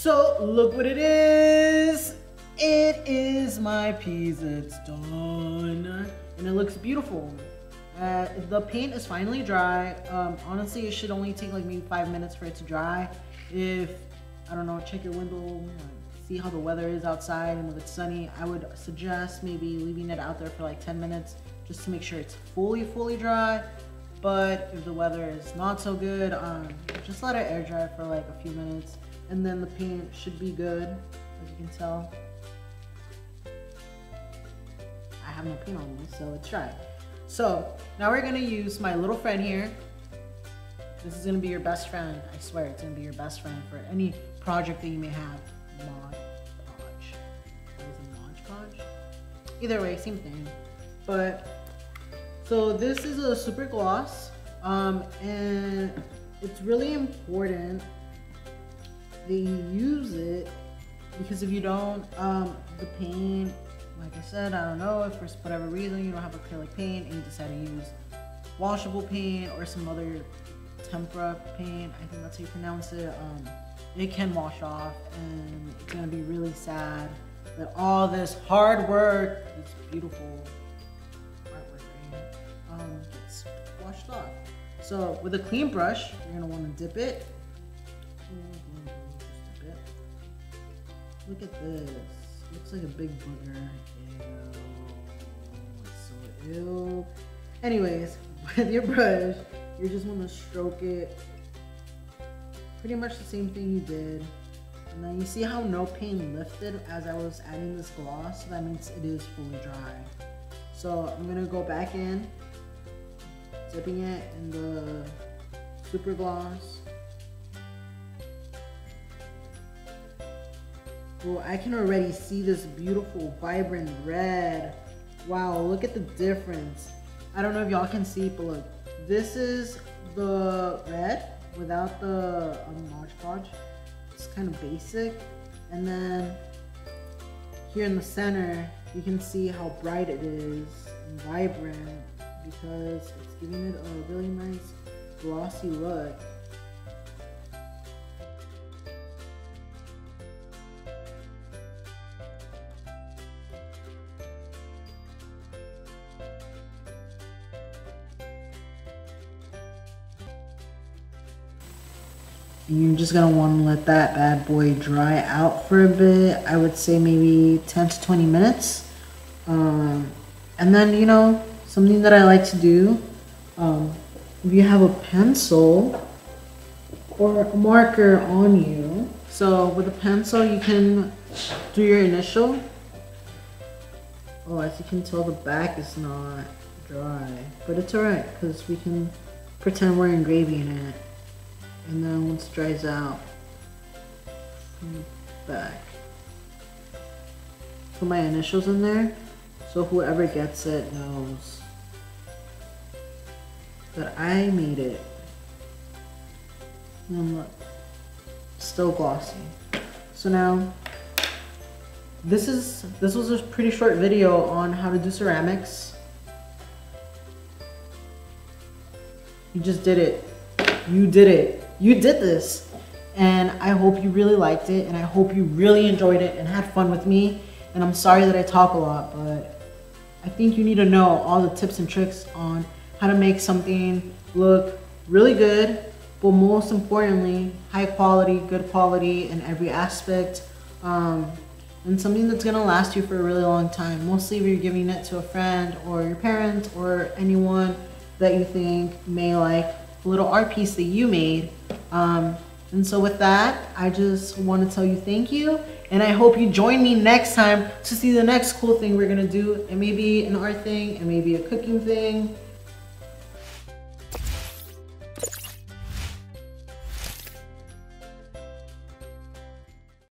So look what it is. It is my piece. It's done. And it looks beautiful. Uh, the paint is finally dry. Um, honestly, it should only take like maybe five minutes for it to dry. If, I don't know, check your window, see how the weather is outside and if it's sunny, I would suggest maybe leaving it out there for like 10 minutes just to make sure it's fully, fully dry. But if the weather is not so good, um, just let it air dry for like a few minutes and then the paint should be good, as you can tell. I have no paint on me, so it's dry. So now we're gonna use my little friend here. This is gonna be your best friend. I swear it's gonna be your best friend for any project that you may have. Mod Podge. Mod Podge? Either way, same thing. But, so this is a super gloss. Um, and it's really important that you use it because if you don't, um, the paint like I said, I don't know if for whatever reason you don't have acrylic paint and you decide to use washable paint or some other tempera paint, I think that's how you pronounce it, um, it can wash off and it's gonna be really sad. That all this hard work, this beautiful So with a clean brush, you're gonna wanna dip it. Look at this. Looks like a big booger. Ew. So ew. Anyways, with your brush, you just want to stroke it. Pretty much the same thing you did. And then you see how no paint lifted as I was adding this gloss? So that means it is fully dry. So I'm gonna go back in, dipping it in the super gloss. Well, I can already see this beautiful, vibrant red. Wow, look at the difference. I don't know if y'all can see, but look. This is the red without the um, Mod Podge. It's kind of basic. And then here in the center, you can see how bright it is and vibrant because it's giving it a really nice glossy look. you're just gonna want to let that bad boy dry out for a bit. I would say maybe 10 to 20 minutes. Um, and then, you know, something that I like to do, um, if you have a pencil or a marker on you, so with a pencil you can do your initial. Oh, as you can tell the back is not dry, but it's alright because we can pretend we're engraving it. And then once it dries out back. Put my initials in there so whoever gets it knows that I made it. And look still glossy. So now this is this was a pretty short video on how to do ceramics. You just did it. You did it. You did this. And I hope you really liked it and I hope you really enjoyed it and had fun with me. And I'm sorry that I talk a lot, but I think you need to know all the tips and tricks on how to make something look really good, but most importantly, high quality, good quality in every aspect. Um, and something that's gonna last you for a really long time. Mostly if you're giving it to a friend or your parents or anyone that you think may like a little art piece that you made. Um, and so with that, I just want to tell you thank you. And I hope you join me next time to see the next cool thing we're going to do. It may be an art thing, it may be a cooking thing.